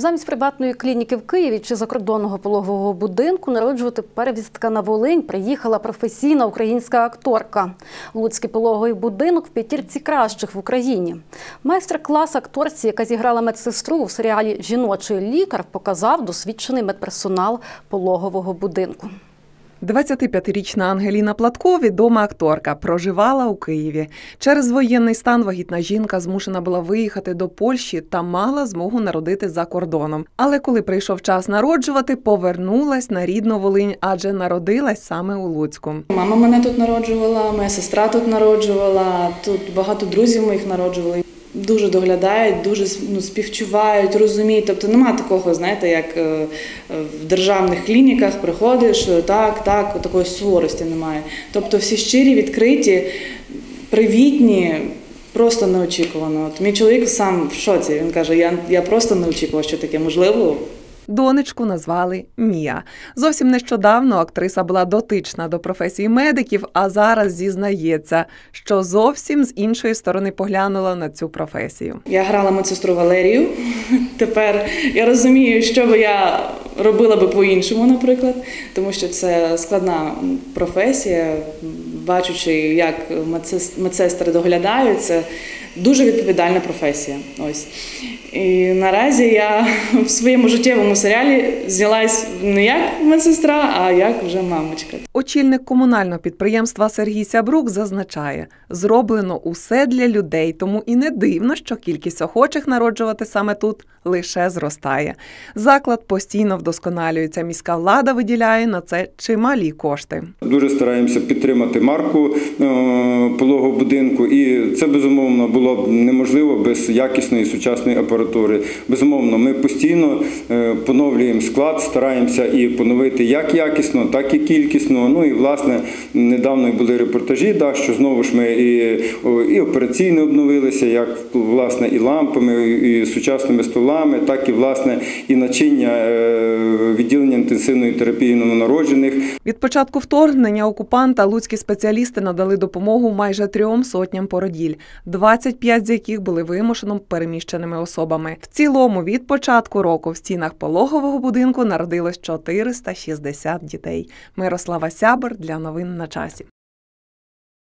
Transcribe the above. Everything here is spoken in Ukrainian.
Замість приватної клініки в Києві чи закордонного пологового будинку народжувати перевістка на Волинь приїхала професійна українська акторка. Луцький пологовий будинок в п'ятірці кращих в Україні. Майстер-клас акторці, яка зіграла медсестру у серіалі Жіночий лікар, показав досвідчений медперсонал пологового будинку. 25-річна Ангеліна Платко, відома акторка, проживала у Києві. Через воєнний стан вагітна жінка змушена була виїхати до Польщі та мала змогу народити за кордоном. Але коли прийшов час народжувати, повернулась на рідну Волинь, адже народилась саме у Луцьку. Мама мене тут народжувала, моя сестра тут народжувала, тут багато друзів моїх народжували. Дуже доглядають, дуже ну, співчувають, розуміють. Тобто нема такого, знаєте, як е, в державних клініках приходиш, е, так, так, такої суворості немає. Тобто всі щирі, відкриті, привітні, просто неочікувано. От мій чоловік сам в шоці. Він каже: я, я просто не очікував, що таке можливо. Донечку назвали Мія. Зовсім нещодавно актриса була дотична до професії медиків, а зараз зізнається, що зовсім з іншої сторони поглянула на цю професію. Я грала медсестру Валерію. Тепер я розумію, що би я робила би по-іншому, наприклад, тому що це складна професія, бачучи, як медсес- медсестри доглядають, це дуже відповідальна професія. Ось. І наразі я в своєму життєвому серіалі знялась не як медсестра, а як вже мамочка. Очільник комунального підприємства Сергій Сябрук зазначає, зроблено усе для людей, тому і не дивно, що кількість охочих народжувати саме тут лише зростає. Заклад постійно вдосконалюється. Міська влада виділяє на це чималі кошти. Дуже стараємося підтримати марку е, будинку, і це безумовно було б неможливо без якісної сучасної апаратури. Безумовно, ми постійно е, поновлюємо склад, стараємося і поновити як якісно, так і кількісно. Ну і власне недавно були репортажі, да, що знову ж ми і, і операційно обновилися, як власне і лампами, і сучасними столами, так і власне і начиння е, відділення інтенсивної терапії новонароджених. Від початку вторгнення окупанта луцькі спеціалісти надали допомогу майже трьом сотням породіль, 25 з яких були вимушено переміщеними особами. В цілому від початку року в стінах пологового будинку народилось 460 дітей. Мирослава Сябер для новин на часі.